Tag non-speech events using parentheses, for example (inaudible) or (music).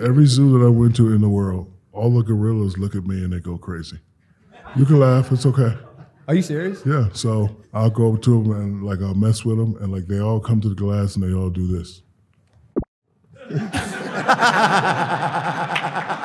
Every zoo that I went to in the world, all the gorillas look at me and they go crazy. You can laugh, it's okay. Are you serious? Yeah, so I'll go up to them and like I'll mess with them and like they all come to the glass and they all do this. (laughs)